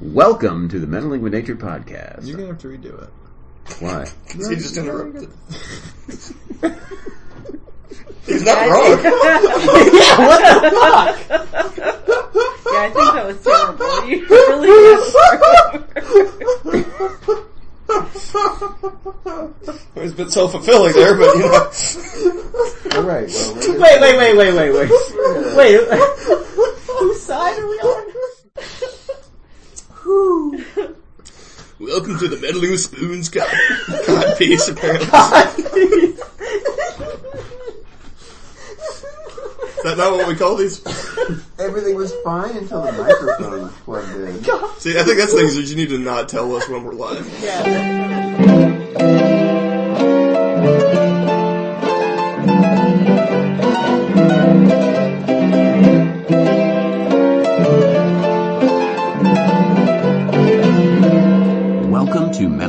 Welcome to the Meddling with Nature podcast. You're gonna have to redo it. Why? He just interrupted. He's not wrong. Yeah, what the fuck? Yeah, I think that was terrible. You really It was a bit self-fulfilling there, but you know. All right. Well, we're Wait, wait, wait, wait, wait, wait. Wait, whose side are we on? Welcome to the Meddling with Spoons God, God piece, apparently. Is that not what we call these? Everything was fine until the microphone was plugged in. See, I think that's the thing is that you need to not tell us when we're live. Welcome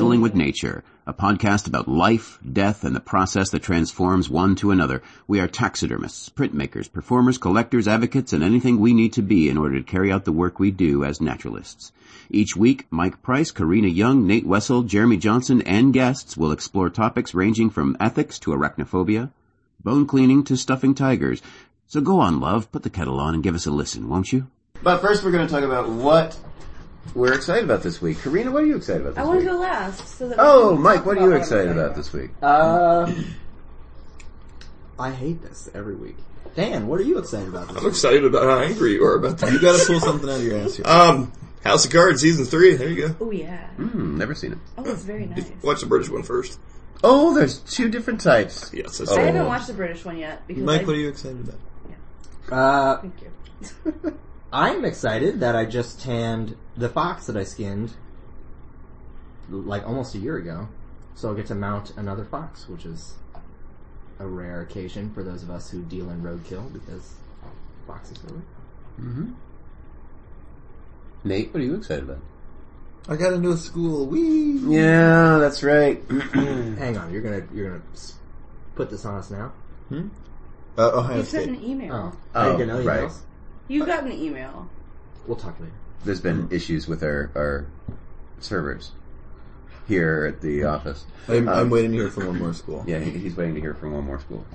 to with Nature, a podcast about life, death, and the process that transforms one to another. We are taxidermists, printmakers, performers, collectors, advocates, and anything we need to be in order to carry out the work we do as naturalists. Each week, Mike Price, Karina Young, Nate Wessel, Jeremy Johnson, and guests will explore topics ranging from ethics to arachnophobia, bone cleaning to stuffing tigers. So go on, love, put the kettle on and give us a listen, won't you? But first we're going to talk about what we're excited about this week. Karina, what are you excited about this I want week? to go last. So that we Oh, can Mike, talk what are about you I'm excited about this week? Uh, I hate this every week. Dan, what are you excited about this I'm week? excited about how angry you are about that. You gotta pull something out of your ass here. Um, House of Cards season three. There you go. Oh yeah. Hmm, never seen it. Oh, it's very nice. Watch the British one first. Oh, there's two different types. Yes, that's Oh. I right. haven't watched the British one yet because Mike, I, what are you excited about? Uh, Thank you. I'm excited that I just tanned the fox that I skinned like almost a year ago. So I'll get to mount another fox, which is a rare occasion for those of us who deal in roadkill because foxes are rare. Mm-hmm. Nate, what are you excited about? I got into a school. Wee. Yeah, that's right. Hang on, you're gonna you're gonna put this on us now? Uh, Ohio You sent an email. Oh, Oh, I didn't get no right. Emails. You got an email. We'll talk later. There's been issues with our, our servers here at the office. I'm, Um, I'm waiting to hear from one more school. Yeah, he, he's waiting to hear from one more school.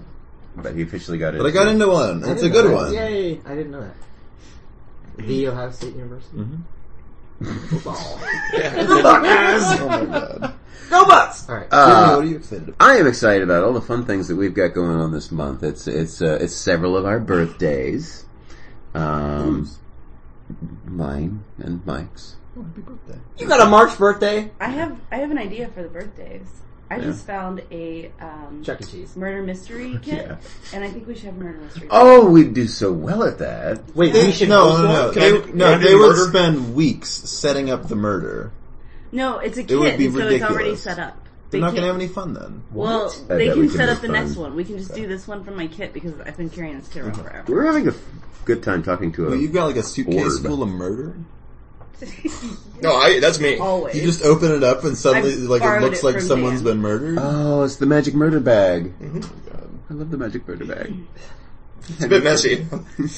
But he officially got it. But I got into one. I It's a good that. one. Yay! I didn't know that. The Ohio State University. Mhm. Football. Oh my god. Go Bucks! All right. Uh, Jimmy, what are you excited about? I am excited about all the fun things that we've got going on this month. It's it's uh, it's several of our birthdays. Um, Whose? mine and Mike's. Oh, happy birthday. you got a March birthday? I have I have an idea for the birthdays. I Yeah. just found a um, Chuck E. Cheese. murder mystery kit, Yeah. and I think we should have murder mystery. Oh, we'd do so well at that. Wait, They, we should no, host no, one? no. Can They, I- no, I do they would murder? spend weeks setting up the murder. No, it's a It would kit, be and so it's already ridiculous. set up. They're They not going to have any fun then. Well, I they bet can we can set have up the fun. next one. We can just do this one from my kit because I've been carrying this kit around forever. We're having a f- good time talking to But a. you've got like a suitcase Orb. full of murder. No, I, that's me. Always. You just open it up and suddenly, I like, it borrowed looks it like from someone's Dan. been murdered. Oh, it's the magic murder bag. God. I love the magic murder bag. It's a bit messy. I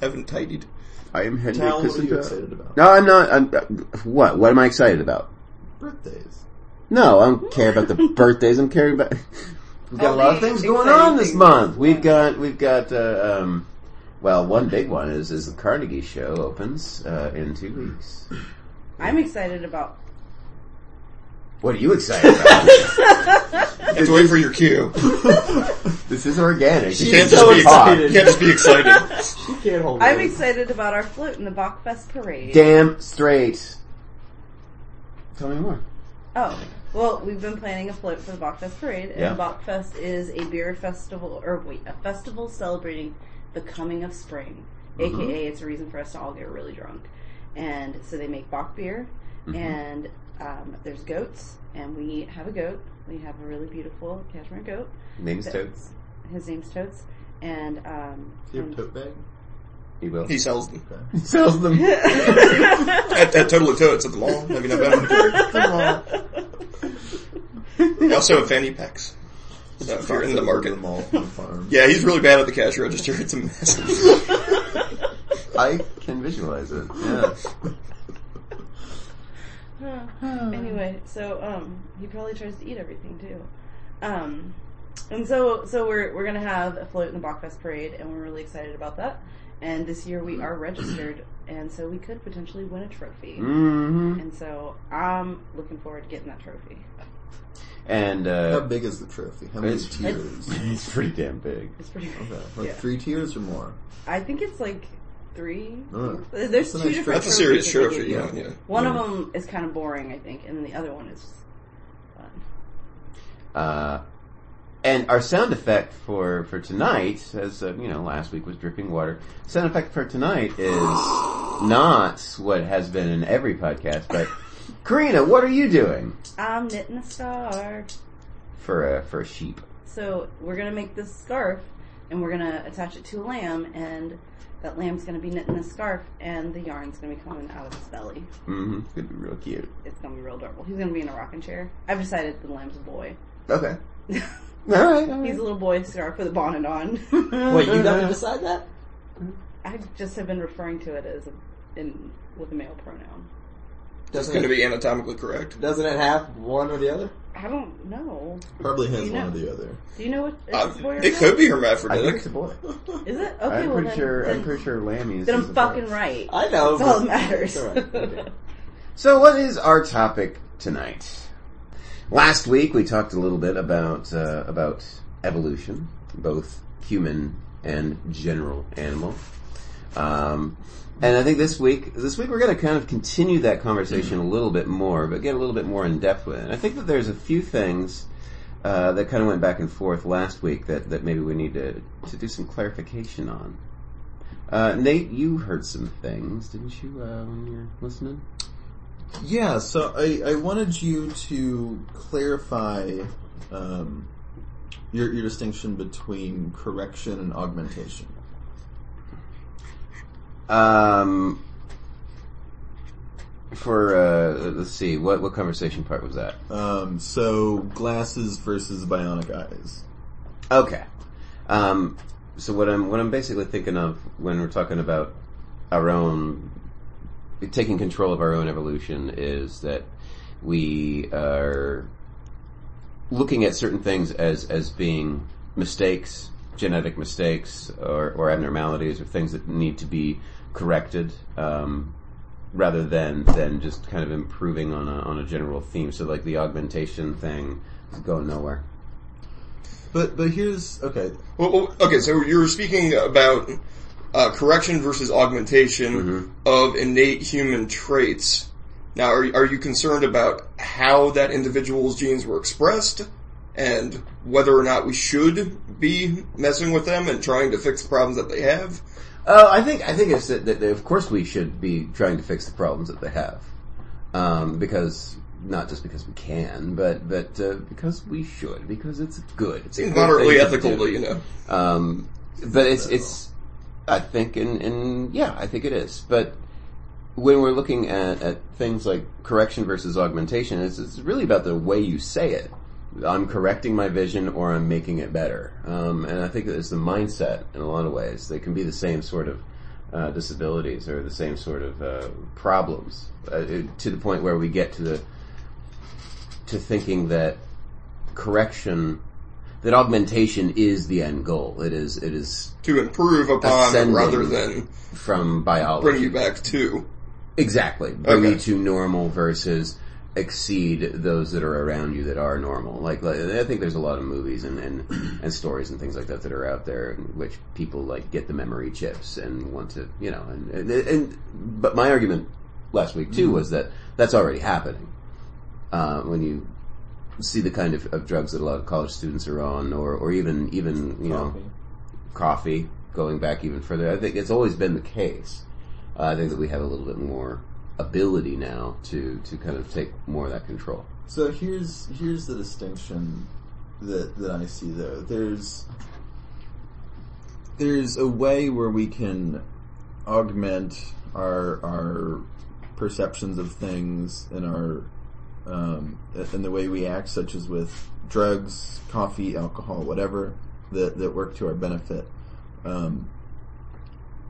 haven't tidied. I am Henry Tal, what are you Kissinger. excited about? No, I'm not. I'm, uh, what? What am I excited about? Birthdays. No, I don't care about the birthdays. I'm caring about. We've got a lot of things going on this month. We've got we've got uh, um, well, one big one is is the Carnegie Show opens uh, in two weeks. I'm excited about. What are you excited about? You have to wait for your cue. this is organic. You can't so just be excited. You can't just be excited. She can't hold it. I'm it. excited about our float in the Bockfest parade. Damn straight. Tell me more. Oh, well, we've been planning a float for the Bockfest parade, and Yeah. the Bockfest is a beer festival, or wait, a festival celebrating the coming of spring. Mm-hmm. AKA, it's a reason for us to all get really drunk. And so they make Bock beer, Mm-hmm. and um, there's goats, and we have a goat. We have a really beautiful cashmere goat. Name's that- Toads. His name's Totes, and um, Do you have a and- tote bag? He will. He sells them. He sells them. At, at Totally Toads at the mall. Have you not been? They also have fanny packs. So if you're in the market. mall from the farm. Yeah, he's really bad at the cash register. It's a mess. I can visualize it. Yeah. anyway, so um, he probably tries to eat everything too. Um, and so so we're we're gonna have a float in the Bockfest parade, and we're really excited about that. And this year we are registered, and so we could potentially win a trophy. Mm-hmm. And so I'm looking forward to getting that trophy. And How uh, big is the trophy? How many It's- tiers? it's pretty damn big. It's pretty. Okay, like Yeah. three tiers or more. I think it's like three. There's That's two a nice different. trophy. That's a serious trophies that they trophy, give you. yeah, yeah. One Yeah. of them is kind of boring, I think, and the other one is fun. Uh, and our sound effect for, for tonight, as uh, you know, last week was dripping water. Sound effect for tonight is not what has been in every podcast, but Karina, what are you doing I'm knitting a scarf. for a for a sheep? So we're gonna make this scarf, and we're gonna attach it to a lamb, and that lamb's gonna be knitting a scarf, and the yarn's gonna be coming out of his belly. Mm-hmm. It's gonna be real cute. It's gonna be real adorable. He's gonna be in a rocking chair. I've decided the lamb's a boy. Okay. All right. all He's a little boy scarf with a bonnet on. Wait, you got to decide that? I just have been referring to it as a, in with a male pronoun. It's Doesn't going to be anatomically correct. doesn't it have one or the other? I don't know. Probably has You one or the other. Do you know what it's Uh, boy or it could be I think it's a boy. Is it? Okay, I'm well pretty then, sure. then, I'm pretty sure Lammy is. then I'm a boy. fucking right. I know. That's all that matters. All right. Okay. So, what is our topic tonight? Last week we talked a little bit about uh, about evolution, both human and general animal. Um, and I think this week, this week we're going to kind of continue that conversation a little bit more, but get a little bit more in depth with it. And I think that there's a few things uh, that kind of went back and forth last week that, that maybe we need to to do some clarification on. Uh, Nate, you heard some things, didn't you, uh, when you were listening? Yeah, so I, I wanted you to clarify um, your, your distinction between correction and augmentation. Um, for uh, let's see, what what conversation part was that? Um, so glasses versus bionic eyes. Okay. Um, so what I'm what I'm basically thinking of when we're talking about our own taking control of our own evolution is that we are looking at certain things as as being mistakes, genetic mistakes, or, or abnormalities, or things that need to be corrected, um, rather than than just kind of improving on a on a general theme. So like the augmentation thing is going nowhere. But but here's okay. Well, okay, so you were speaking about uh, correction versus augmentation Mhm. of innate human traits. Now, are, are you concerned about how that individual's genes were expressed and whether or not we should be messing with them and trying to fix the problems that they have? Uh, I think I think it's that, that of course we should be trying to fix the problems that they have, um, because not just because we can, but but uh, because we should, because it's good. It's a moderately ethical, do. to, you know. Um, but it's it's I think and and yeah, I think it is. But when we're looking at, at things like correction versus augmentation, it's, it's really about the way you say it. I'm correcting my vision or I'm making it better. Um, and I think it's the mindset in a lot of ways. They can be the same sort of uh, disabilities or the same sort of uh, problems uh, to the point where we get to the to thinking that correction that augmentation is the end goal. It is it is To improve upon rather than from biology. bring you back to. Exactly. Bring Okay. you to normal versus exceed those that are around you that are normal. Like, like I think there's a lot of movies and, and, and stories and things like that that are out there in which people like get the memory chips and want to, you know, and, and, and but my argument last week too was that that's already happening. Uh, when you see the kind of, of drugs that a lot of college students are on or, or even, even, you know, Coffee. coffee, going back even further. I think it's always been the case. Uh, I think that we have a little bit more ability now to, to kind of take more of that control. So here's here's the distinction that that I see there. There's there's a way where we can augment our our perceptions of things and our um, and the way we act, such as with drugs, coffee, alcohol, whatever that that work to our benefit. Um,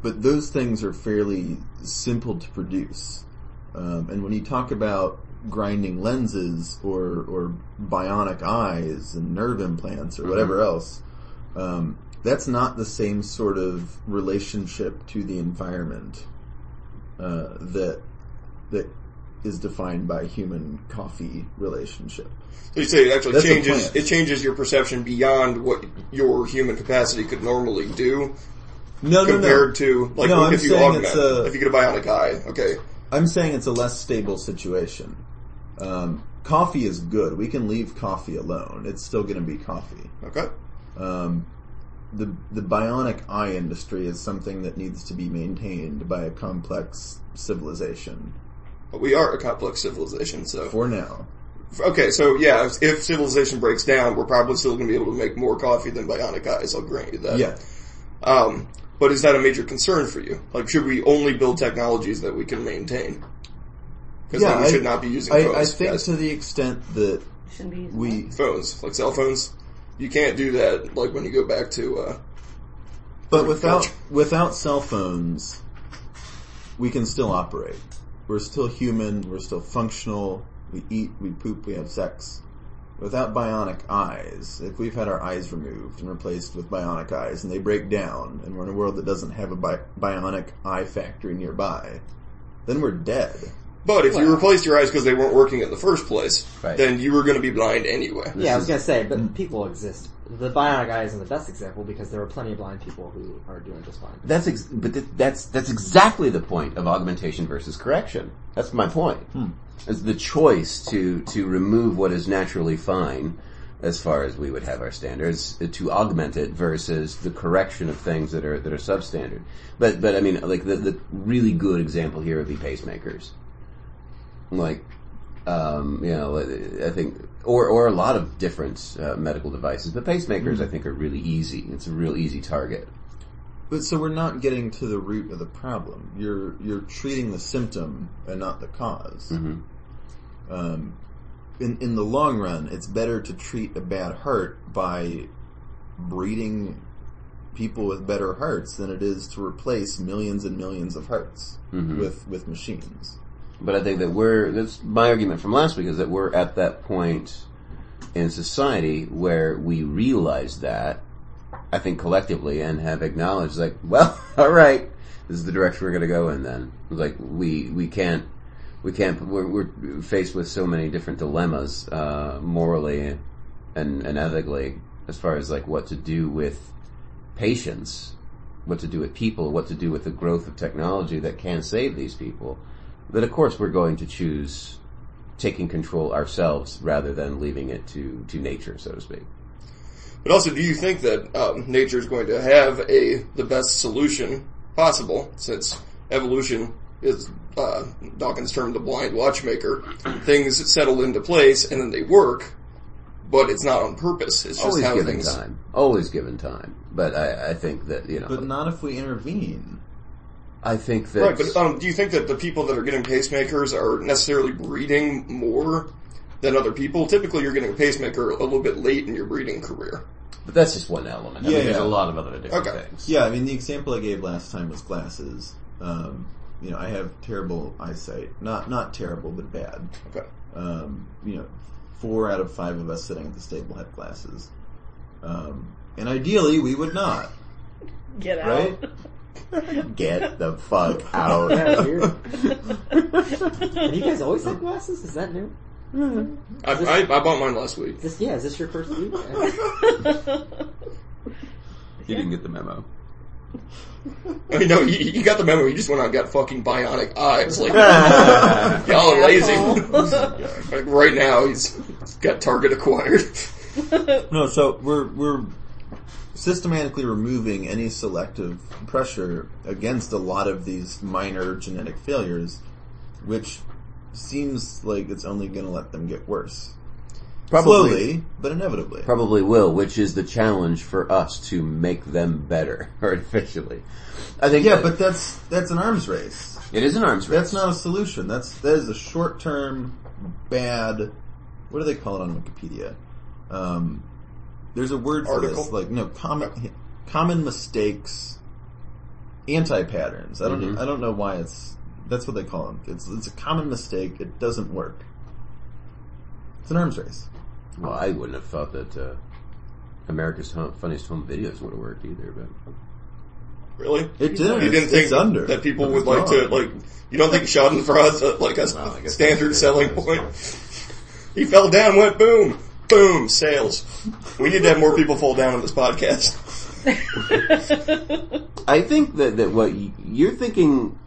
but those things are fairly simple to produce. Um, and when you talk about grinding lenses or or bionic eyes and nerve implants or whatever else. Um, that's not the same sort of relationship to the environment uh, that that is defined by human coffee relationship. So you say it actually That's changes it changes your perception beyond what your human capacity could normally do No, compared to like No, I'm if you augment a- if you get a bionic eye. Okay. I'm saying it's a less stable situation. Um, coffee is good. We can leave coffee alone. It's still going to be coffee. Okay. Um, the the bionic eye industry is something that needs to be maintained by a complex civilization. But we are a complex civilization, so For now, okay. So yeah, if, if civilization breaks down, we're probably still going to be able to make more coffee than bionic eyes. I'll grant you that. yeah. Um, but is that a major concern for you? Like, should we only build technologies that we can maintain? Because Yeah, then we I- should not be using I, phones. I think guys. to the extent that be we phones, like cell phones. You can't do that. Like when you go back to. Uh, But without Gotcha. without cell phones, we can still operate. We're still human. We're still functional. We eat. We poop. We have sex. Without bionic eyes, if we've had our eyes removed and replaced with bionic eyes, and they break down, and we're in a world that doesn't have a bi- bionic eye factory nearby, then we're dead. but if you replaced your eyes because they weren't working in the first place, Right. then you were going to be blind anyway. Yeah, I was gonna say, but Mm. people exist. The bionic eye isn't the best example because there are plenty of blind people who are doing just fine. That's ex- but th- that's that's exactly the point of augmentation versus correction. That's my point. It's the choice to to remove what is naturally fine, as far as we would have our standards, to augment it versus the correction of things that are that are substandard. But but I mean, like the the really good example here would be pacemakers. Like, um, you know, I think, or or a lot of different uh, medical devices, but pacemakers I think are really easy. It's a real easy target. But so we're not getting to the root of the problem. You're you're treating the symptom and not the because Mhm. Um, in in the long run, it's better to treat a bad heart by breeding people with better hearts than it is to replace millions and millions of hearts Mhm. with with machines. But I think that we're, that's my argument from last week is that we're at that point in society where we realize that, I think collectively, and have acknowledged like, well, alright, this is the direction we're gonna go in then. Like, we, we can't, we can't, we're, we're faced with so many different dilemmas, uh, morally and, and ethically, as far as like what to do with patients, what to do with people, what to do with the growth of technology that can save these people, that of course we're going to choose taking control ourselves rather than leaving it to, to nature, so to speak. But also, do you think that um, nature is going to have a the best solution possible since evolution is uh, Dawkins' term the blind watchmaker? Things settle into place and then they work, but it's not on purpose. It's just Always how given things. time. Always given time. But I, I think that, you know, But not if we intervene. I think that Right, but um, do you think that the people that are getting pacemakers are necessarily breeding more than other people? Typically, you're getting a pacemaker a little bit late in your breeding career. but that's just one element. I Yeah, mean, there's a lot of other different Okay. things. Yeah, I mean the example I gave last time was glasses. Um, you know, I have terrible eyesight. Not not terrible, but bad. Okay. Um, you know, four out of five of us sitting at the stable have glasses. Um, and ideally, we would not, Get out. right? Get the fuck out. That's weird. Have you guys always had glasses? Is that new? I, I, I bought mine last week. This, yeah, is this your first week? You didn't get the memo. I mean, no, you, you got the memo. You just went out and got fucking bionic eyes. Like, y'all are lazy. like, right now, he's got Target acquired. No, so we're we're systematically removing any selective pressure against a lot of these minor genetic failures, which seems like it's only going to let them get worse. Probably, Slowly, but inevitably. probably will, which is the challenge for us to make them better artificially. I think. yeah, that but that's that's an arms race. it is an arms race. That's not a solution. That's that is a short term bad. What do they call it on Wikipedia? Um, there's a word for Article? this, like no common common mistakes, anti patterns. I don't Mhm. I don't know why it's that's what they call them. It's it's a common mistake. It doesn't work. It's an arms race. Well, I wouldn't have thought that uh, America's home, Funniest Home Videos would have worked either, but Really? It did. You didn't think it's under that people would it's like to like? You don't think Schadenfreude's a, like a Well, standard selling point? He fell down, went boom, boom, sales. We need to have more people fall down on this podcast. I think that, that what y- you're thinking,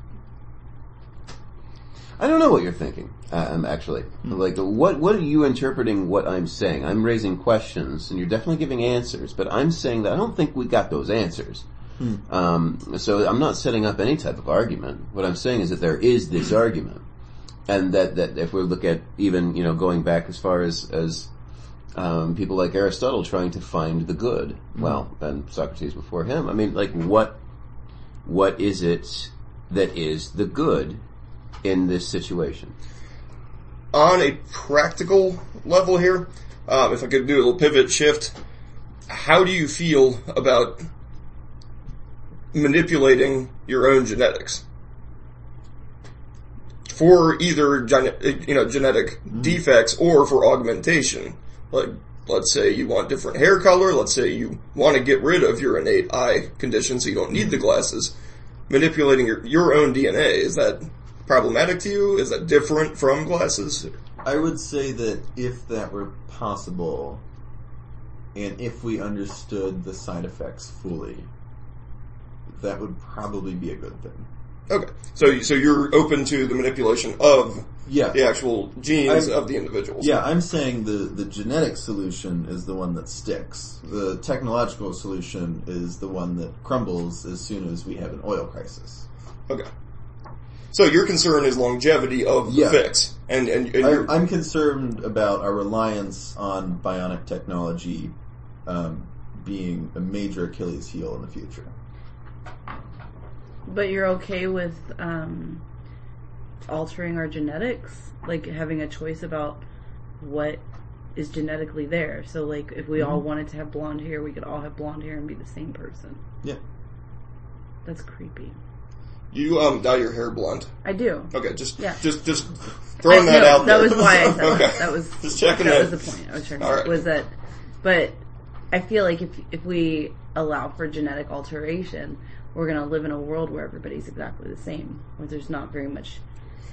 I don't know what you're thinking. Uh, um, actually, like what what are you interpreting what I'm saying? I'm raising questions, and you're definitely giving answers, but I'm saying that I don't think we got those answers. Um, so I'm not setting up any type of argument. What I'm saying is that there is this argument, and that that if we look at even you know going back as far as as um, people like Aristotle trying to find the good. Well, and Socrates before him. I mean, like what what is it that is the good in this situation? on a practical level here, um, if I could do a little pivot shift, how do you feel about manipulating your own genetics for either you know genetic defects or for augmentation? Like, let's say you want different hair color. Let's say you want to get rid of your innate eye condition, so you don't need the glasses. Manipulating your your own DNA is that problematic to you? Is that different from glasses? I would say that if that were possible, and if we understood the side effects fully, that would probably be a good thing. Okay, so so you're open to the manipulation of Yeah. the actual genes I'm- of the individuals. Yeah, I'm saying the, the genetic solution is the one that sticks. The technological solution is the one that crumbles as soon as we have an oil crisis. Okay. So your concern is longevity of the Yeah. fix, and and, and I, you're, I'm concerned about our reliance on bionic technology um, being a major Achilles heel in the future. But you're okay with um, altering our genetics, like having a choice about what is genetically there. So, like, if we all wanted to have blonde hair, we could all have blonde hair and be the same person. Yeah. That's creepy. You um dye your hair blonde. I do. Okay, just Yeah. just just throwing I- that no, out. That there. was why I said okay. that. That was just checking that that. was the point I was trying to All was that but I feel like if if we allow for genetic alteration, we're gonna live in a world where everybody's exactly the same, where there's not very much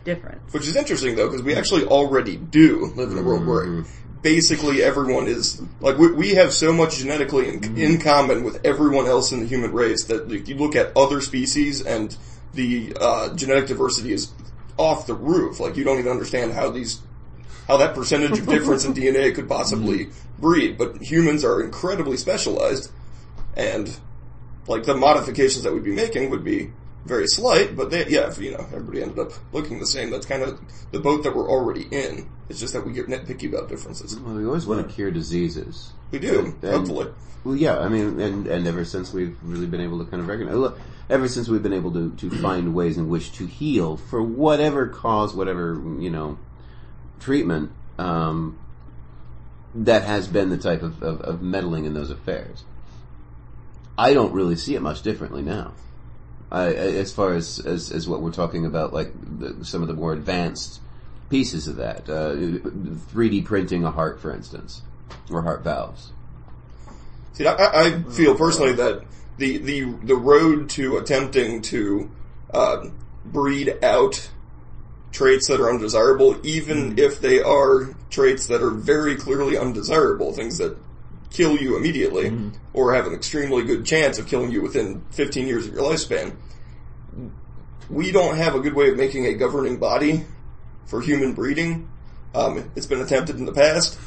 difference. Which is interesting though, because we actually already do live in a world where Mm-hmm. basically everyone is like we, we have so much genetically in, Mm-hmm. in common with everyone else in the human race that like, you look at other species and the uh, genetic diversity is off the roof. Like you don't even understand how these how that percentage of difference in DNA could possibly Mm-hmm. breed. But humans are incredibly specialized, and like the modifications that we'd be making would be very slight, but they, yeah, if, you know, everybody ended up looking the same. That's kind of the boat that we're already in. It's just that we get nitpicky about differences. Well, we always want to cure diseases. We do, And- hopefully. Well, yeah, I mean, and, and ever since we've really been able to kind of recognize, look, ever since we've been able to, to find ways in which to heal for whatever cause, whatever, you know, treatment, um, that has been the type of, of, of meddling in those affairs. I don't really see it much differently now. I, as far as, as, as what we're talking about, like the, some of the more advanced pieces of that, uh, 3D printing a heart, for instance, or heart valves. See, I, I feel personally that the, the, the road to attempting to, uh, breed out traits that are undesirable, even if they are traits that are very clearly undesirable, things that kill you immediately, or have an extremely good chance of killing you within 15 years of your lifespan. We don't have a good way of making a governing body for human breeding. Um, it's been attempted in the past.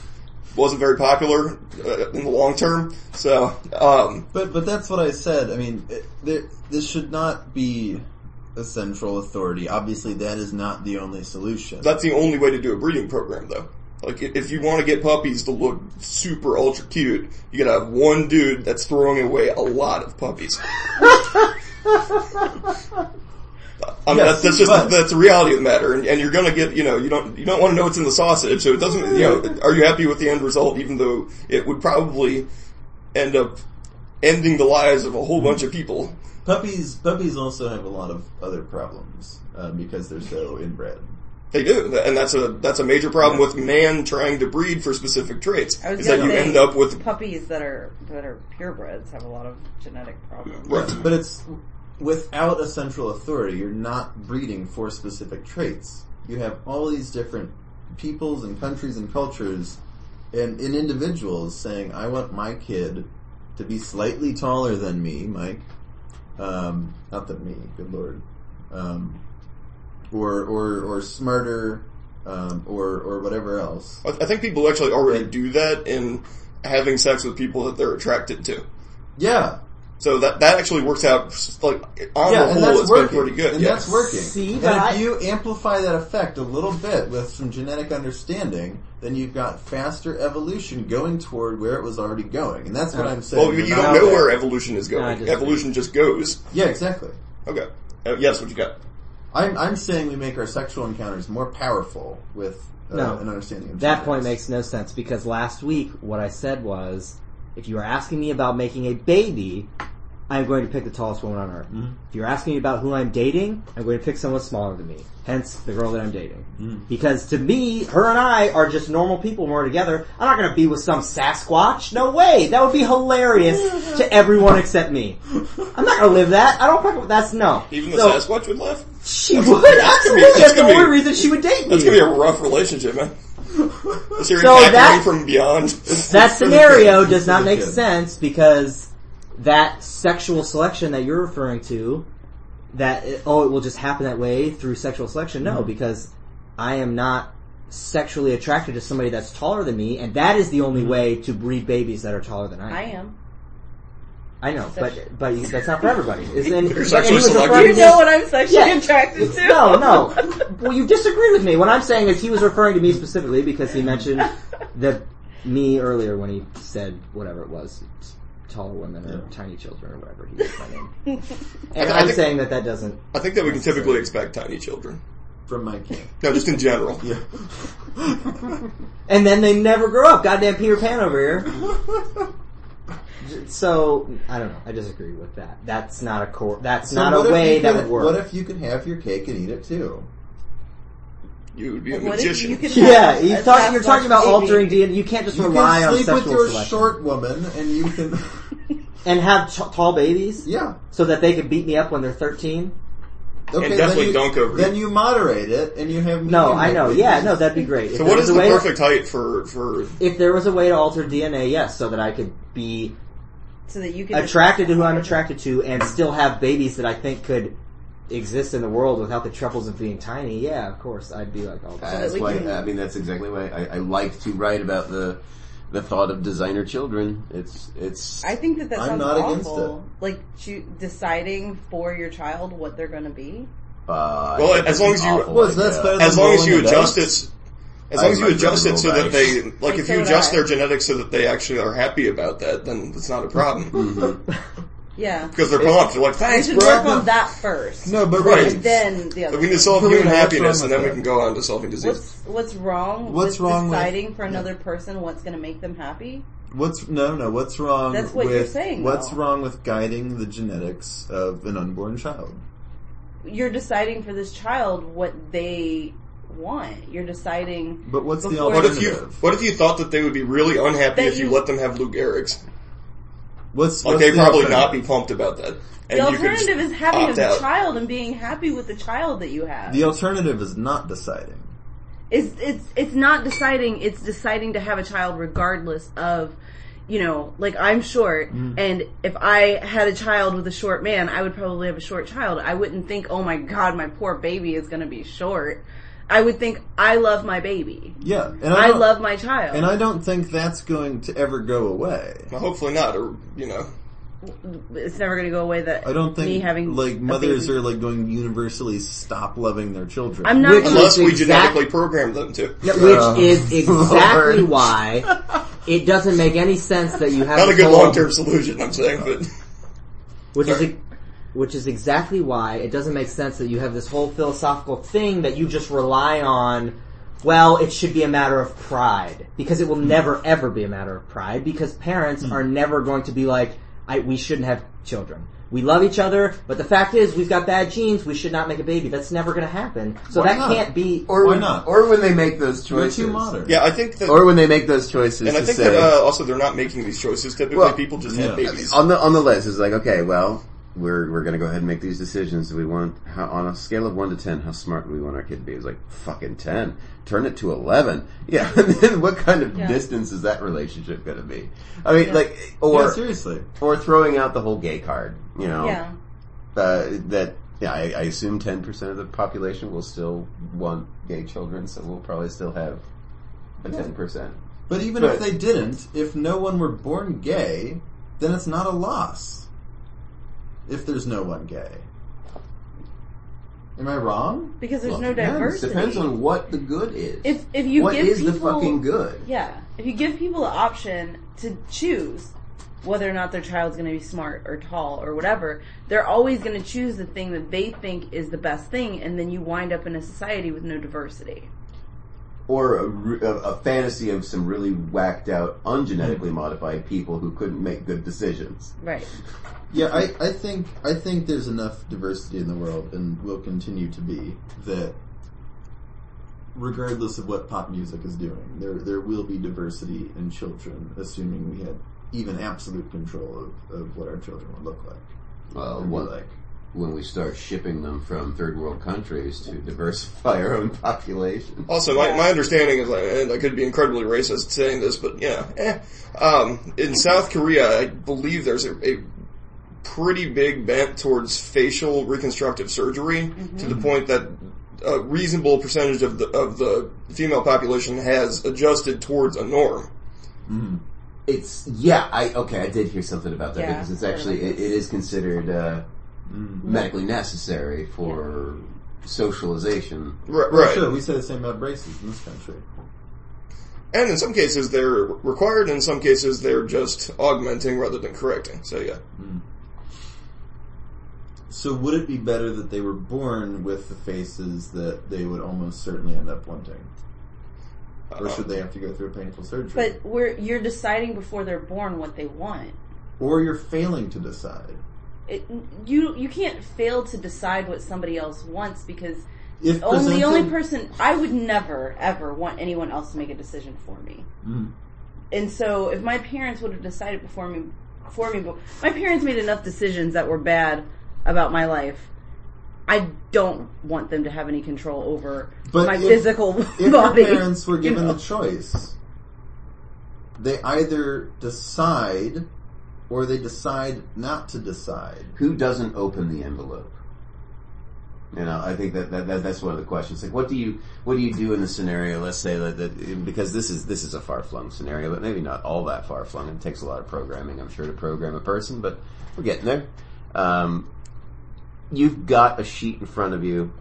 Wasn't very popular uh, in the long term. So, um, But but that's what I said. I mean, it, there, this should not be a central authority. Obviously, that is not the only solution. that's the only way to do a breeding program, though. Like, if you want to get puppies to look super ultra cute, you gotta have one dude that's throwing away a lot of puppies. I mean, Yes, that's, that's just but- that's the reality of the matter, and, and you're gonna get you know you don't you don't want to know what's in the sausage, so it doesn't you know are you happy with the end result, even though it would probably end up ending the lives of a whole bunch of people. puppies puppies also have a lot of other problems uh, because they're so inbred. They do, and that's a that's a major problem with man trying to breed for specific traits. I was Is that you say, end up with puppies that are that are purebreds have a lot of genetic problems. right. But it's without a central authority. You're not breeding for specific traits. You have all these different peoples and countries and cultures and, and individuals saying, I want my kid to be slightly taller than me, Mike. Um, not than me, good lord. Um, or, or, or smarter, um, or, or whatever else. I I think people actually already Right. do that in having sex with people that they're attracted to. Yeah. So that that actually works out like on yeah, the and whole, that's it's working. been pretty good. And yeah. that's working. See, and but if I- you amplify that effect a little bit with some genetic understanding, then you've got faster evolution going toward where it was already going. And that's what Uh, I'm saying. Well, you We're don't not know there. where evolution is No, I going. disagree. evolution just goes. Yeah, exactly. Okay. Uh, yes, what you got? I'm, I'm saying we make our sexual encounters more powerful with uh, No. an understanding of That point makes no sense because last week what I said was, if you are asking me about making a baby, I'm going to pick the tallest woman on earth. Mm-hmm. If you're asking me about who I'm dating, I'm going to pick someone smaller than me. Hence, the girl that I'm dating. Mm-hmm. Because to me, her and I are just normal people when we're together. I'm not going to be with some Sasquatch. No way. That would be hilarious to everyone except me. I'm not going to live that. I don't fucking, that's no. Even the So, Sasquatch would laugh. She would. gonna be- Absolutely. that's That's the be- only reason she would date me. That's gonna be a rough relationship, man. So that- from beyond. that scenario does not make sense because that sexual selection that you're referring to, that it, oh it will just happen that way through sexual selection. Mm-hmm. No, because I am not sexually attracted to somebody that's taller than me, and that is the Mm-hmm. only way to breed babies that are taller than I am. I am. I know, but but you- that's not for everybody. Is and, You're and sexually selective. You know what I'm sexually Yeah. attracted to? no, no. Well, you disagree with me. What I'm saying is he was referring to me specifically because he mentioned the me earlier when he said whatever it was, taller women or tiny children or whatever he used my name. And I I'm think- saying that that doesn't. I think that we can typically expect tiny children. From my kid. No, just in general. Yeah. And then they never grow up. Goddamn Peter Pan over here. So I don't know. I disagree with that. That's not a core. That's So not what a if way you that could- would work. What if you could have your cake and eat it too? You would be a What if magician. you could yeah, have you a talk, you're talking about baby? altering DNA. You can't just You rely can on sleep sexual with your selection short woman and you can, and have t- tall babies. yeah. so that they could beat me up when they're 13? Okay, And definitely then you, dunk over Then you. you moderate it and you have No, I know. height Yeah, no, that'd be great. So there what was is a the way perfect height for for? if there was a way to alter DNA, yes, so that I could be So that you can attracted to who I'm attracted to and still have babies that I think could exist in the world without the troubles of being tiny. Yeah, of course, I'd be like, oh, that That's why, I mean, that's exactly why I, I like to write about the the thought of designer children. It's it's I think that that I'm sounds not against awful. Like choo- deciding for your child what they're going to be. uh, Well, as long as you- awful Well, that's idea. better As long as you adjust it, as long as you adjust it so roll that they, dice. like, if So you adjust I. their genetics so that they actually are happy about that, then it's not a problem. Yeah. Because they're pumped. They're like, thanks, We thanks, should bro. work on that first. No, but Right. right. And then the other We need to solve human what's happiness, and then we that? can go on to solving disease. What's what's wrong What's with wrong with- deciding for another person what's going to make them happy? What's no no? What's wrong? That's what with, you're saying, What's though. wrong with guiding the genetics of an unborn child? You're deciding for this child what they want. You're deciding But what's the Before- What if you alternative? What if you thought that they would be really unhappy That if you, you- let them have Lou Gehrig's? What's Like what's they'd the probably not be pumped about that. And the alternative is having a out. child and being happy with the child that you have. The alternative is not deciding. it's it's it's not deciding it's deciding to have a child regardless of you know like i'm short mm. and if i had a child with a short man i would probably have a short child i wouldn't think oh my god my poor baby is going to be short i would think i love my baby Yeah, and i, don't- love my child and I don't think that's going to ever go away. Well, hopefully not, or you know, it's never going to go away that I don't think me having like a mothers baby- are like going universally stop loving their children. i'm not Which gonna, unless we exact- genetically program them to. No, Oh, which uh, is exactly Lord. why it doesn't make any sense that you have Not a good long term solution, I'm saying, but which Sorry. is which is exactly why it doesn't make sense that you have this whole philosophical thing that you just rely on. Well, it should be a matter of pride because it will never ever be a matter of pride because parents are never going to be like, I, "We shouldn't have children. We love each other, but the fact is, we've got bad genes. We should not make a baby. That's never going to happen. So Why that not? can't be. Or Why when, not? Or when they make those You're choices. too modern. Yeah, I think that, Or when they make those choices and I to think say, that uh, also they're not making these choices. Typically, Well, people just yeah. have babies. on the on the list it's like okay well we're we're gonna go ahead and make these decisions we want how, on a scale of 1 to 10 how smart do we want our kid to be it's like fucking 10 turn it to 11 yeah and then what kind of Yeah. distance is that relationship gonna be i mean Yeah. like Yeah, or seriously. or throwing out the whole gay card you know Yeah. uh, that yeah I, I assume 10% of the population will still want gay children so we'll probably still have a 10% But even But- if they didn't, if no one were born gay, then it's not a loss. If there's no one gay. Am I wrong? Because there's Well, no depends. diversity. depends on what the good is if if you what give is people, the fucking good Yeah, if you give people the option to choose whether or not their child's going to be smart or tall or whatever, they're always going to choose the thing that they think is the best thing, and then you wind up in a society with no diversity. Or a, a, a fantasy of some really whacked out, ungenetically mm-hmm. modified people who couldn't make good decisions. Right. Yeah, I, I think I think there's enough diversity in the world and will continue to be that regardless of what pop music is doing, there there will be diversity in children, assuming we had even absolute control of, of what our children would look like. Well, what, like. When we start shipping them from third world countries to diversify our own population. Also, my, my understanding is, like, and I could be incredibly racist saying this, but yeah, eh. Um, in South Korea, I believe there's a, a pretty big bent towards facial reconstructive surgery to the point that a reasonable percentage of the of the female population has adjusted towards a norm. It's yeah, I okay, I did hear something about that Yeah, because it's actually it, it is considered uh, Mm. medically necessary for socialization. Right. Right. sure, we say the same about braces in this country. And in some cases they're required, in some cases they're just augmenting rather than correcting. So yeah. So would it be better that they were born with the faces that they would almost certainly end up wanting? Or should they have to go through a painful surgery? But we're you're deciding before they're born what they want. or you're failing to decide. It, you you can't fail to decide what somebody else wants because If only the only person I would never ever want anyone else to make a decision for me. Mm. And so if my parents would have decided before me for me but my parents made enough decisions that were bad about my life. I don't want them to have any control over But my if- physical If body. your parents were you given know? the choice, they either decide or they decide not to decide. Who doesn't open the envelope? You know, I think that, that, that that's one of the questions. Like, what do you what do you do in the scenario? Let's say that, that because this is this is a far flung scenario, but maybe not all that far flung. It takes a lot of programming, I'm sure, to program a person, but we're getting there. Um, you've got a sheet in front of you,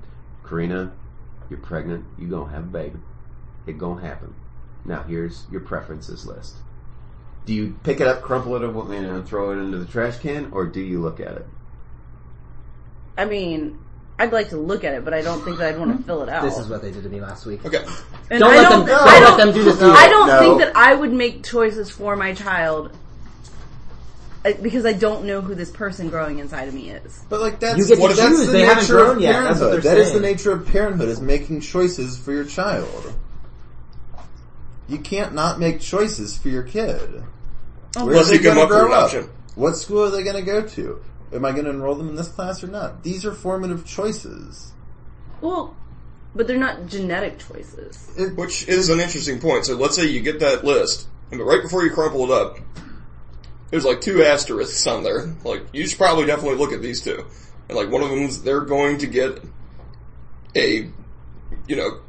Karina. You're pregnant. You are gonna have a baby. It gonna happen. Now here's your preferences list. Do you pick it up, crumple it, you know, and throw it into the trash can, or do you look at it? I mean, I'd like to look at it, but I don't think that I'd want to fill it out. This is what they did to me last week. Okay. And Don't I let don't, them. I Don't don't, let them do this. to you. I don't No. think that I would make choices for my child uh, because I don't know who this person growing inside of me is. But like that's You get to what, that's choose. the They haven't nature grown of yet. That's what parenthood. they're That is the saying. nature of parenthood is making choices for your child. You can't not make choices for your kid. Oh, Where's Let's he gonna up for grow up? adoption. What school are they going to go to? Am I going to enroll them in this class or not? These are formative choices. Well, but they're not genetic choices. It, Which is an interesting point. So let's say you get that list, and but right before you crumple it up, there's like two asterisks on there. Like you should probably definitely look at these two. And like one of them's they're going to get a, you know,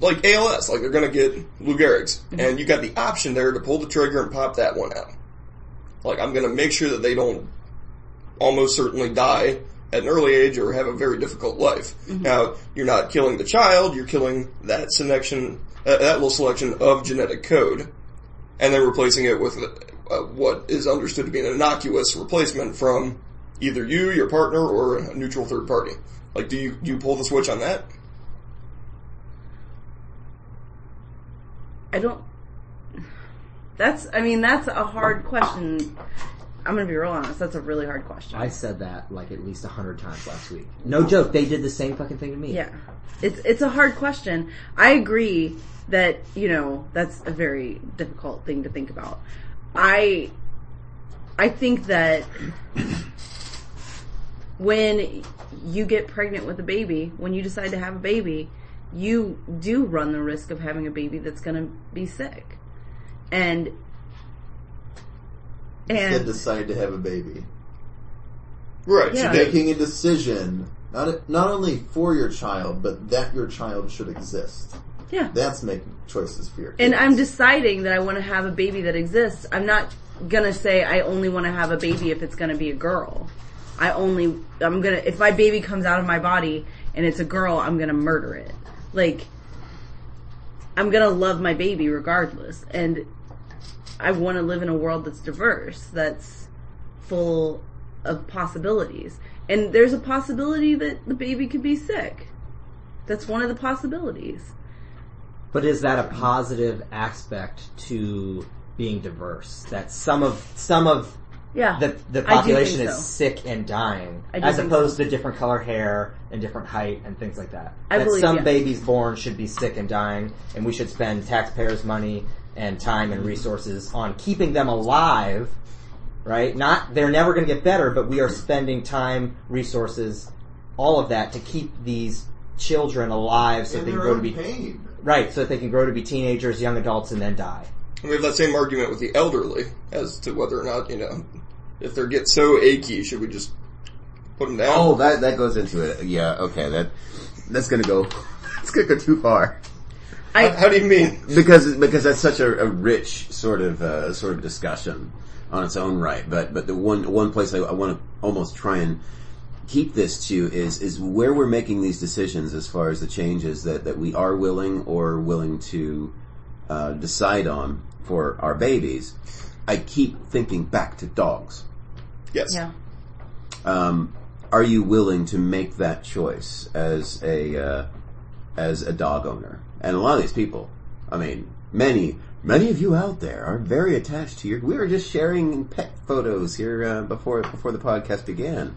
like ALS, like they're going to get Lou Gehrig's, and you got the option there to pull the trigger and pop that one out. Like I'm going to make sure that they don't almost certainly die at an early age or have a very difficult life. Now, you're not killing the child, you're killing that selection, uh, that little selection of genetic code, and then replacing it with uh, what is understood to be an innocuous replacement from either you, your partner, or a neutral third party. Like, do you do you pull the switch on that? I don't. That's. I mean, that's a hard question. I'm gonna be real honest. That's a really hard question. I said that like at least a hundred times last week. No joke. They did the same fucking thing to me. Yeah. It's it's a hard question. I agree that, you know, that's a very difficult thing to think about. I I think that when you get pregnant with a baby, when you decide to have a baby, you do run the risk of having a baby that's going to be sick. And Instead, and decide to have a baby. Right. Yeah. So Making a decision, not not only for your child, but that your child should exist. yeah. That's making choices for your kids. and I'm deciding that I want to have a baby that exists. I'm not gonna say I only want to have a baby if it's gonna be a girl. I only I'm gonna if my baby comes out of my body and it's a girl, I'm gonna murder it. Like I'm gonna love my baby regardless, and I want to live in a world that's diverse, that's full of possibilities. And there's a possibility that the baby could be sick. That's one of the possibilities. But is that a positive aspect to being diverse? That some of some of Yeah, the the population think is so. sick and dying, as opposed so. to different color hair and different height and things like that. I that believe, some yes. babies born should be sick and dying, and we should spend taxpayers' money and time and resources on keeping them alive. Right? Not they're never going to get better, but we are spending time, resources, all of that to keep these children alive so in they can grow to be pain. right, so that they can grow to be teenagers, young adults, and then die. we have that same argument with the elderly as to whether or not, you know, if they get so achy, should we just put them down? Oh, that that goes into it. Yeah, okay. That that's gonna go. It's gonna go too far how, how do you mean? because because that's such a, a rich sort of uh, sort of discussion on its own right. But but the one one place I, I want to almost try and keep this to is is where we're making these decisions as far as the changes that that we are willing or willing to uh, decide on for our babies. I keep thinking back to dogs. Yes. Yeah. um, are you willing to make that choice as a uh, as a dog owner? And a lot of these people, I mean, many many of you out there are very attached to your. We were just sharing pet photos here uh, before before the podcast began.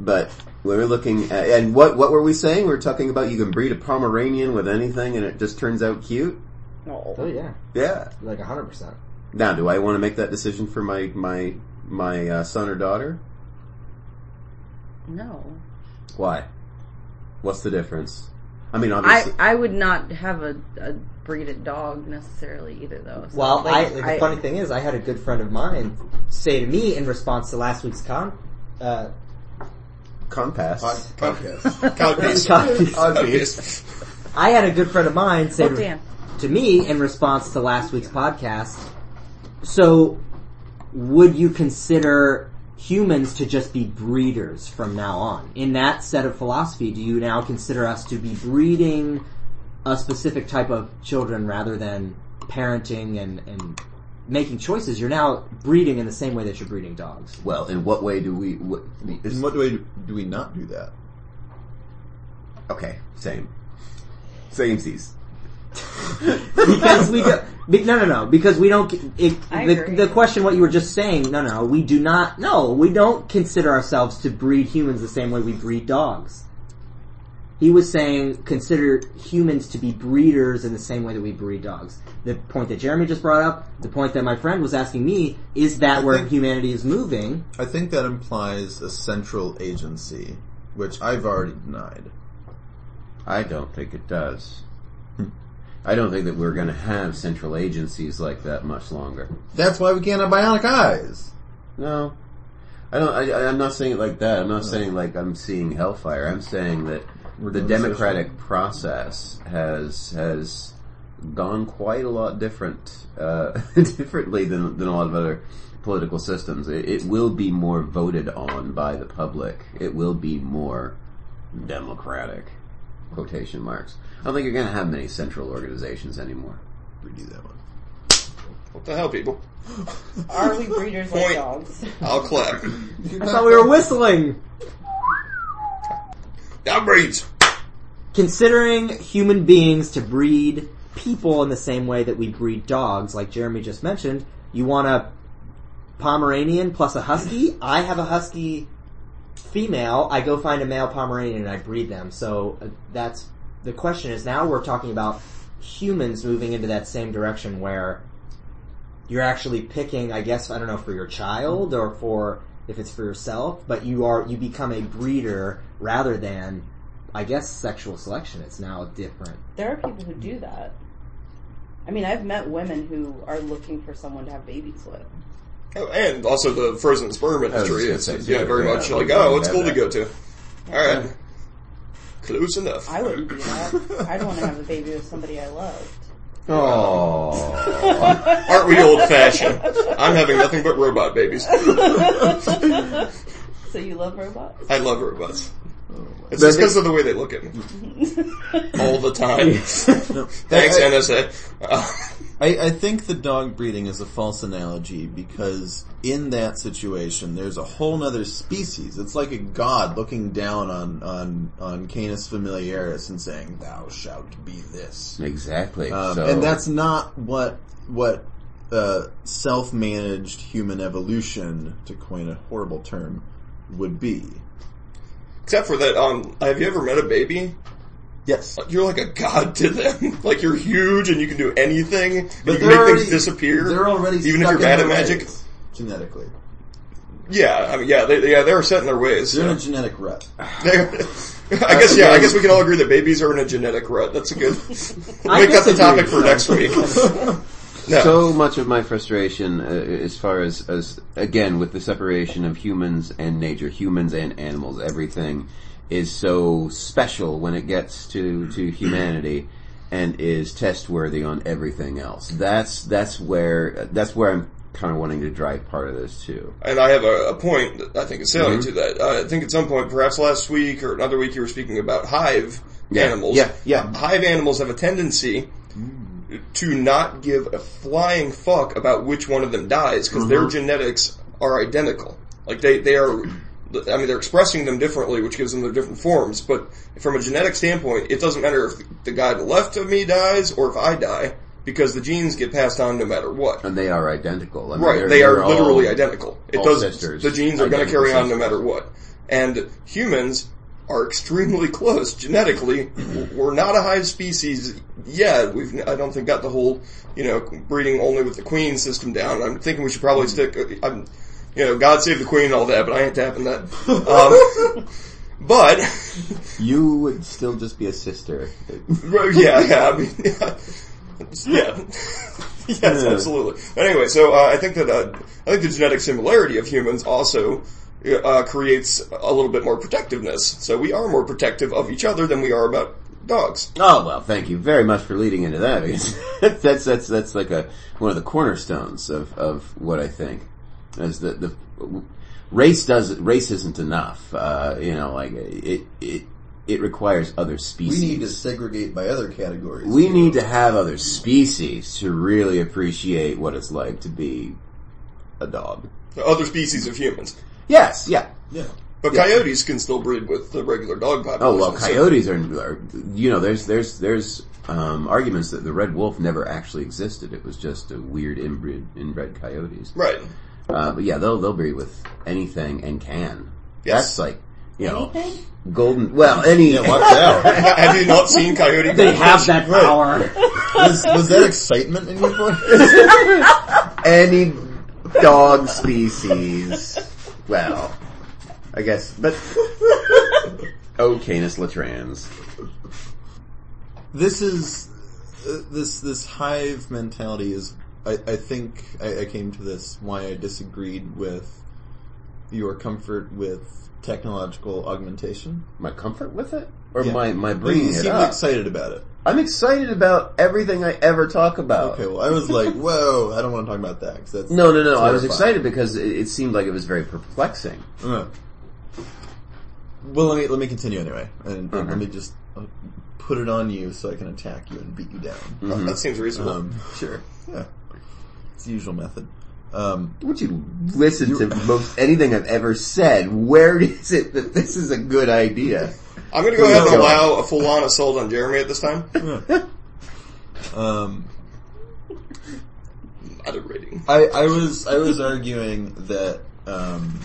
But we were looking at, and what what were we saying? We were talking about you can breed a Pomeranian with anything, and it just turns out cute. Oh yeah, Yeah. like a hundred percent. Now, do I want to make that decision for my my my uh, son or daughter? No. Why? What's the difference? I mean, I, obviously. I would not have a, a breeded dog necessarily either though. So, Well, like, I, the funny thing is, I had a good friend of mine say to me in response to last week's con, uh, Compass. Pod- podcast. Codpiece. Codpiece. I had a good friend of mine say Oh, to me in response to last week's podcast, so would you consider humans to just be breeders from now on? In that set of philosophy, do you now consider us to be breeding a specific type of children rather than parenting and, and making choices? You're now breeding in the same way that you're breeding dogs. Well, in what way do we? What, In what way do we not do that? okay, same. same Samesies. Because we do, be, no no no because we don't it, I the, agree. the question what you were just saying no no we do not no we don't consider ourselves to breed humans the same way we breed dogs he was saying consider humans to be breeders in the same way that we breed dogs the point that jeremy just brought up the point that my friend was asking me is that I where think- humanity is moving I think that implies a central agency, which I've already denied. I don't think it does. Hmm. I don't think that we're going to have central agencies like that much longer. That's why we can't have bionic eyes. No, I don't. I, I'm not saying it like that. I'm not saying like I'm seeing hellfire. I'm saying that We're the democratic social- process has has gone quite a lot different, uh, differently than than a lot of other political systems. It, it will be more voted on by the public. It will be more democratic. Quotation marks. I don't think you're going to have many central organizations anymore. Redo that one. What the hell, people? Are we breeders like Point. dogs? I'll clap. i thought we were whistling Now breeds. considering human beings to breed people in the same way that we breed dogs, like Jeremy just mentioned, you want a Pomeranian plus a husky. I have a husky female. I go find a male Pomeranian and I breed them. So uh, that's the question. Is now we're talking about humans moving into that same direction where you're actually picking. I guess I don't know for your child or for if it's for yourself, but you are you become a breeder rather than. I guess sexual selection. It's now different. There are people who do that. I mean, I've met women who are looking for someone to have babies with. Oh, and also the frozen sperm industry is say, yeah, very yeah, much I like oh, it's have cool to go to. All right, close enough. I wouldn't do that. I'd want to have a baby with somebody I loved. Oh, Aren't we old fashioned? I'm having nothing but robot babies. So you love robots? I love robots. It's just because of the way they look at me all the time. Thanks, I- NSA. I, I think the dog breeding is a false analogy because in that situation, there's a whole nother species. It's like a god looking down on on on Canis familiaris and saying, "Thou shalt be this," exactly. um, so, and that's not what what uh, self-managed human evolution, to coin a horrible term, would be. except for that, um, have you ever met a baby? Yes, You're like a god to them. like you're huge and you can do anything. and you can make already- things disappear. They're already even if you're bad at magic. ways, genetically. Yeah, I mean, yeah, they, yeah, they're set in their ways. They're in a genetic rut. I guess yeah. I guess we can all agree that babies are in a genetic rut. That's a good. We'll make that the topic for next week. No. so much of my frustration, uh, as far as, as again with the separation of humans and nature, humans and animals, everything is so special when it gets to to humanity, and is test worthy on everything else. That's that's where that's where I'm kind of wanting to drive part of this too. and I have a, a point that I think is salient Mm-hmm. to that. Uh, I think at some point, perhaps last week or another week, you were speaking about hive Yeah, animals. yeah, yeah. Hive animals have a tendency to not give a flying fuck about which one of them dies because their Mm-hmm. genetics are identical. Like they, they are, I mean, they're expressing them differently, which gives them their different forms. But from a genetic standpoint, it doesn't matter if the guy to the left of me dies or if I die because the genes get passed on no matter what. And they are identical. I mean, Right, they're- they are literally all- identical. It does. sisters, the genes are going to carry on no matter what. And humans are extremely close genetically. We're not a hive species yet. We've I don't think got the whole you know breeding only with the queen system down. I'm thinking we should probably hmm. stick. Uh, I'm, you know, God save the queen and all that, but I ain't tapping that. Um, but You would still just be a sister. Yeah, yeah, I mean, yeah. Yeah. yes, absolutely. Anyway, so uh, I think that uh, I think the genetic similarity of humans also uh, creates a little bit more protectiveness. So we are more protective of each other than we are about dogs. Oh well, thank you very much for leading into that because that's that's that's like a one of the cornerstones of of what I think is that the race does race isn't enough. Uh, you know, like it it it requires other species. We need to segregate by other categories. We need to have other species to really appreciate what it's like to be a dog. Other species of humans. Yes, yeah. Yeah. But coyotes can still breed with the regular dog population. Oh well, so- coyotes are, are you know there's there's there's um, arguments that the red wolf never actually existed. It was just a weird inbred inbred coyotes. Right. Uh, but yeah, they'll they'll breed with anything and can. Yes. That's like you know Anything? golden. Well, any Watch out. Have you not seen coyote? They have that power. was, was that excitement in your voice? any dog species. Well, I guess, but oh, Canis latrans. this is uh, this this hive mentality is. I, I think I, I came to this why I disagreed with your comfort with technological augmentation. My comfort with it, or Yeah. my my You bringing it seemed up. excited about it. I'm excited about everything I ever talk about. Okay, well, I was like, whoa, I don't want to talk about that because that's No, no, no. I was terrifying. excited because it, it seemed like it was very perplexing. Uh. Well, let me let me continue anyway, and, and Uh-huh. let me just uh, put it on you so I can attack you and beat you down. Mm-hmm. That seems reasonable. Um, sure, yeah, it's the usual method. Um, Would you listen to most anything I've ever said? Where is it that this is a good idea? I'm going to go ahead and No. allow a full-on assault on Jeremy at this time. um, moderating. I, I was I was arguing that um,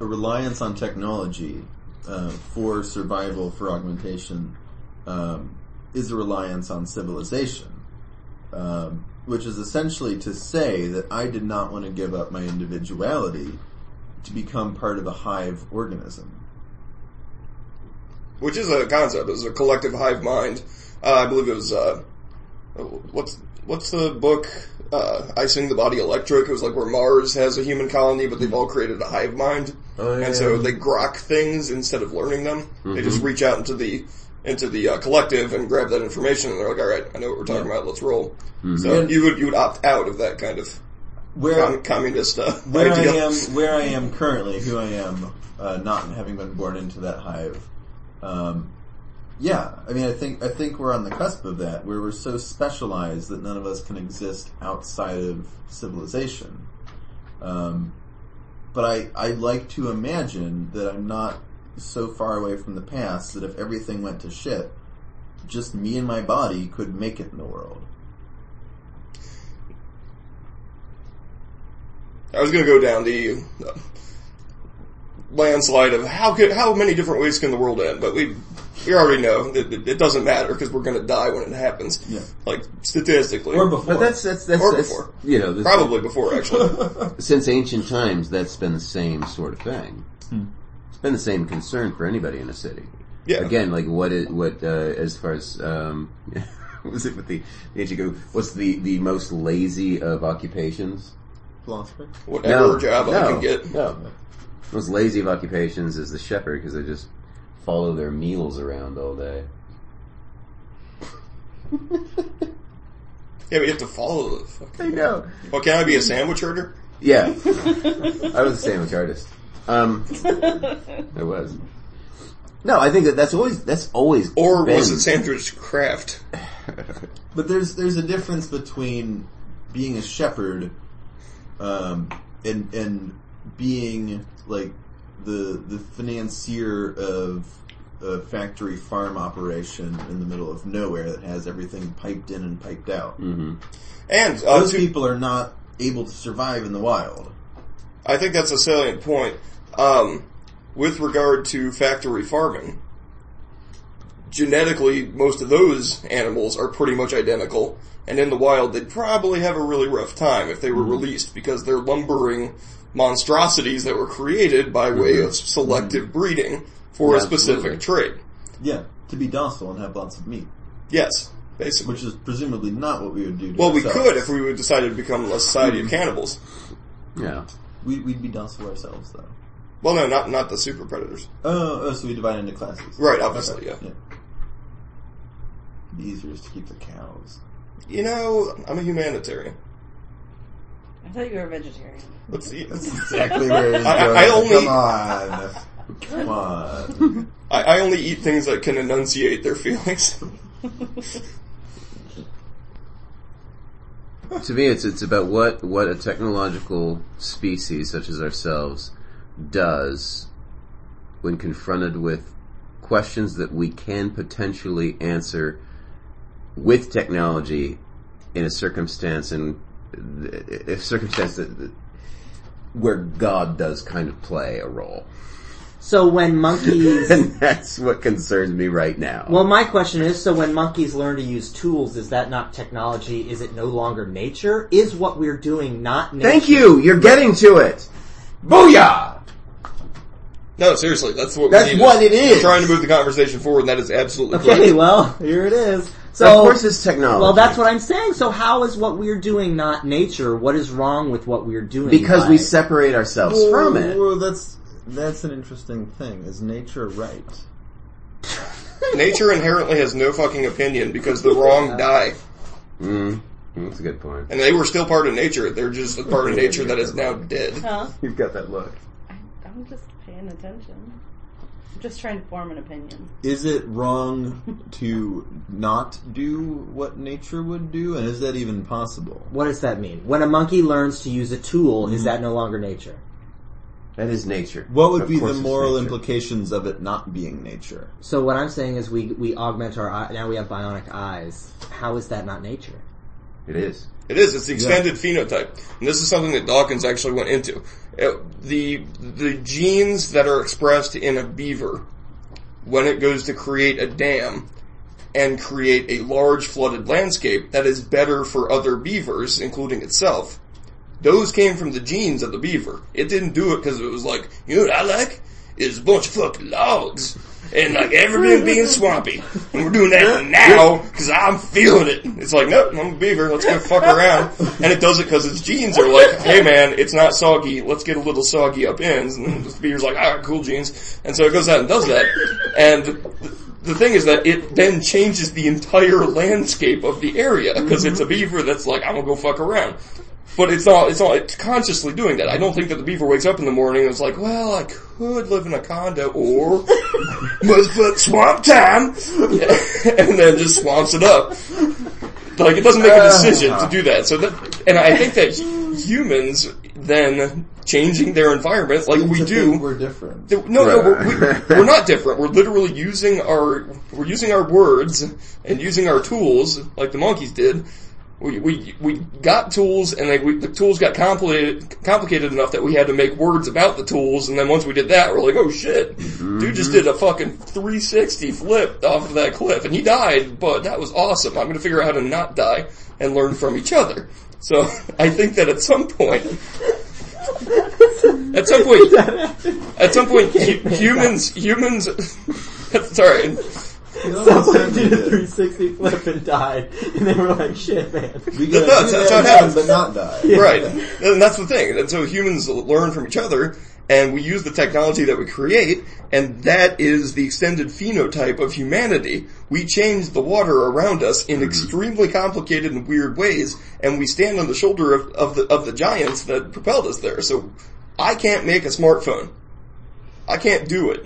a reliance on technology uh, for survival for augmentation um, is a reliance on civilization, um, which is essentially to say that I did not want to give up my individuality to become part of a hive organism. which is a concept. It's a collective hive mind. Uh, I believe it was uh, what's what's the book? Uh, I Sing the Body Electric. It was like where Mars has a human colony, but they've all created a hive mind, Oh, and so they grok things instead of learning them. They just reach out into the into the uh, collective and grab that information, and they're like, "All right, I know what we're talking about. Let's roll." So And- you would you would opt out of that kind of where com- communist uh, where I am, where I am currently, who I am, uh, not having been born into that hive. Um, yeah, I mean, I think I think we're on the cusp of that, where we're so specialized that none of us can exist outside of civilization. Um, but I I like to imagine that I'm not so far away from the past that if everything went to shit, just me and my body could make it in the world. I was going to go down the uh, landslide of how could how many different ways can the world end, but we we already know that it, it doesn't matter because we're going to die when it happens. Yeah. Like statistically, Or before. But that's that's that's, Or that's before. you know this, probably before actually. since ancient times that's been the same sort of thing. It's been the same concern for anybody in a city. Yeah. Again, like what is what uh, as far as um, what was it with the the ancient go? What's the the most lazy of occupations? Philosopher. Whatever job I can get. No. Most lazy of occupations is the shepherd because they just follow their meals around all day. Yeah, but you have to follow the. Fuck. I know. Well, can I be a sandwich herder? Yeah, I was a sandwich artist. Um, I was. No, I think that that's always that's always Or been, was it sandwich craft? But there's there's a difference between being a shepherd, um, and and being like the the financier of a factory farm operation in the middle of nowhere that has everything piped in and piped out. Mhm. And uh, Those to- people are not able to survive in the wild. I think that's a salient point. Um, with regard to factory farming, genetically, most of those animals are pretty much identical, and in the wild, they'd probably have a really rough time if they were mm-hmm. released because they're lumbering monstrosities that were created by way mm-hmm. of selective mm-hmm. breeding for a specific Absolutely. trait. Yeah, to be docile and have lots of meat, Yes, basically. which is presumably not what we would do. To Well, we could if we would decided to become a society of cannibals. Yeah. we we'd be docile ourselves though. Well, no, not not the super predators. Oh, oh, so we divide into classes. Right, obviously, yeah. The easier is to keep the cows. You know, I'm a humanitarian. I thought you were a vegetarian. Let's see. That's exactly where it's I- I- going. I only- Come on. Come on. I, I only eat things that can enunciate their feelings. To me, it's it's about what what a technological species such as ourselves does when confronted with questions that we can potentially answer with technology in a circumstance and a circumstance that, where God does kind of play a role, So when monkeys, and that's what concerns me right now. well, my question is: so when monkeys learn to use tools, is that not technology? Is it no longer nature? Is what we're doing not nature? Thank you. You're getting to it. Booyah! No, seriously, that's what That's we need what it is. We're trying to move the conversation forward, and that is absolutely Okay, correct. well, here it is. So, of course, it's technology. well, that's what I'm saying. So, how is what we're doing not nature? What is wrong with what we're doing? because by- we separate ourselves from it. Well, that's that's an interesting thing. Is nature right? Nature inherently has no fucking opinion because the wrong die. Mm, that's a good point. And they were still part of nature. They're just a part of nature that is now dead. Huh? You've got that look. I, I'm just paying attention. I'm just trying to form an opinion. Is it wrong to not do what nature would do, and is that even possible? What does that mean? When a monkey learns to use a tool, is mm-hmm. that no longer nature? That is nature. What would Of be course the it's moral nature. implications of it not being nature? So what I'm saying is we we augment our eye, now we have bionic eyes. How is that not nature? It is. It is. It's the extended phenotype, and this is something that Dawkins actually went into. Uh, the the genes that are expressed in a beaver when it goes to create a dam and create a large flooded landscape that is better for other beavers, including itself. Those came from the genes of the beaver. It didn't do it because it was like, you know what I like? Is a bunch of fucking logs. And like everything being swampy. And we're doing that now because I'm feeling it. It's like, nope, I'm a beaver. Let's go fuck around. And it does it because its genes are like, hey man, it's not soggy. Let's get a little soggy up ends. And the beaver's like, alright, cool genes. And so it goes out and does that. And the thing is that it then changes the entire landscape of the area because it's a beaver that's like, I'm gonna go fuck around. But it's not, it's not it's consciously doing that. I don't think that the beaver wakes up in the morning and is like, well, I could live in a condo or must put swamp time and then just swamps it up. Like it doesn't make a decision to do that. So that, and I think that humans then changing their environment like we do We're different. no, no, we're, we- we're not different. We're literally using our we're using our words and using our tools like the monkeys did. We we we got tools and they, we, the tools got complicated complicated enough that we had to make words about the tools. And then once we did that, we're like, oh shit, mm-hmm. dude just did a fucking 360 flip off of that cliff and he died, but that was awesome. I'm gonna figure out how to not die and learn from each other. So I think that at some point. At some point, at some point, humans, humans, sorry, Someone did a 360 flip and died, and they were like, "Shit, man." We gotta That's- do that's that what happens. but not die. right. And that's the thing. And so humans learn from each other, and we use the technology that we create, and that is the extended phenotype of humanity. We change the water around us in mm-hmm. extremely complicated and weird ways, and we stand on the shoulder of, of the of the giants that propelled us there. So I can't make a smartphone. I can't do it.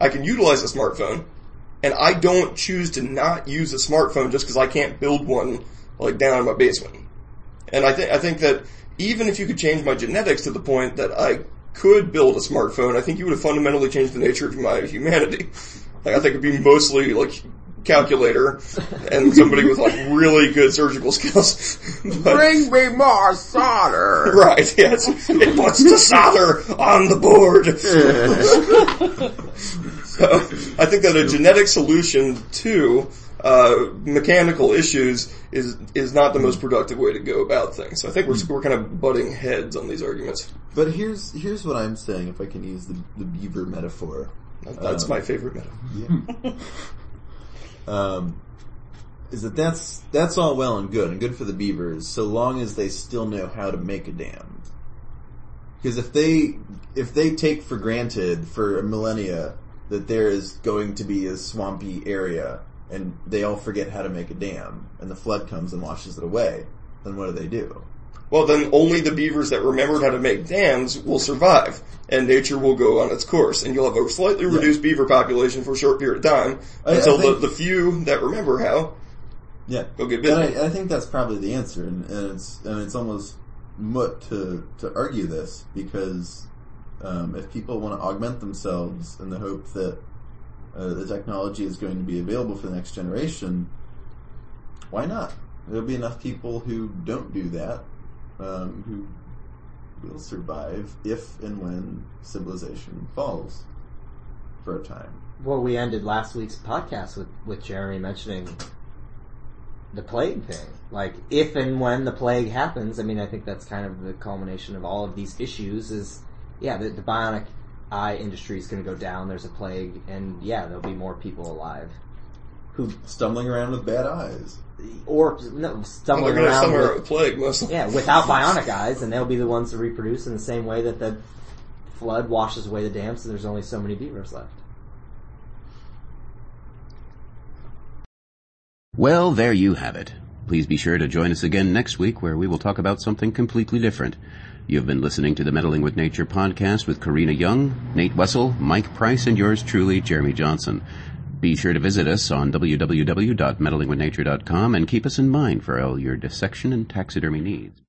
I can utilize a smartphone, and I don't choose to not use a smartphone just because I can't build one like down in my basement. And I think I think that even if you could change my genetics to the point that I could build a smartphone, I think you would have fundamentally changed the nature of my humanity. Like I think it'd be mostly like calculator and somebody with like really good surgical skills. But- Bring me more solder. Right, yes. It puts the solder on the board. so, I think that a genetic solution to uh, mechanical issues is is not the most productive way to go about things. So I think we're, we're kind of butting heads on these arguments. But here's here's what I'm saying. If I can use the, the beaver metaphor, That's Um, my favorite metaphor. yeah. um, is that that's that's all well and good and good for the beavers, so long as they still know how to make a dam. Because if they if they take for granted for a millennia that there is going to be a swampy area and they all forget how to make a dam and the flood comes and washes it away, then what do they do? Well, then only the beavers that remembered how to make dams will survive, and nature will go on its course, and you'll have a slightly reduced beaver population for a short period of time I- I until think- the, the few that remember how Yeah, Go get And busy. I, I think that's probably the answer, and, and it's and it's almost moot to to argue this because um, if people want to augment themselves in the hope that uh, the technology is going to be available for the next generation, why not? There'll be enough people who don't do that um, who will survive if and when civilization falls for a time. Well, we ended last week's podcast with, with Jeremy mentioning the plague thing. Like, if and when the plague happens, I mean, I think that's kind of the culmination of all of these issues is, yeah, the, the bionic eye industry is going to go down, there's a plague, and yeah, there'll be more people alive. Who, Stumbling around with bad eyes. Or, no, Well, they're stumbling around summer with, a plague mostly. yeah, without bionic eyes, and they'll be the ones to reproduce in the same way that the flood washes away the dams and there's only so many beavers left. Well, there you have it. Please be sure to join us again next week where we will talk about something completely different. You've been listening to the Meddling with Nature podcast with Karina Young, Nate Wessel, Mike Price, and yours truly, Jeremy Johnson. Be sure to visit us on www.meddlingwithnature.com and keep us in mind for all your dissection and taxidermy needs.